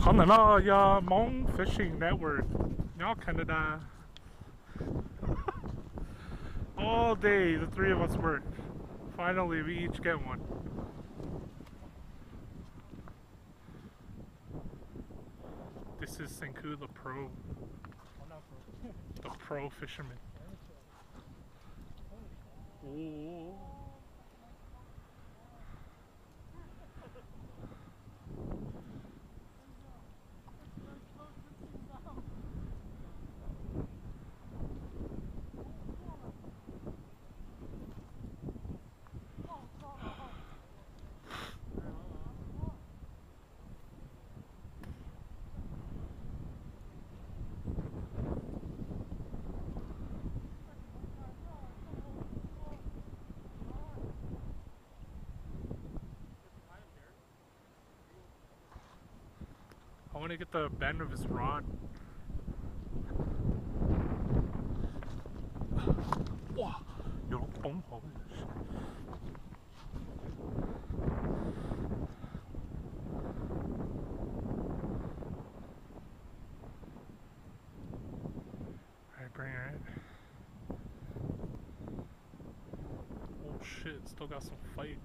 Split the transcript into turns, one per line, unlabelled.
Hananaya er Hmong Fishing Network. Y'all Canada. All day the three of us worked. Finally we each get one. This is Xengkou the pro. The pro fisherman. Oh. want to get the bend of his rod. Bring it. Oh shit, still got some fight.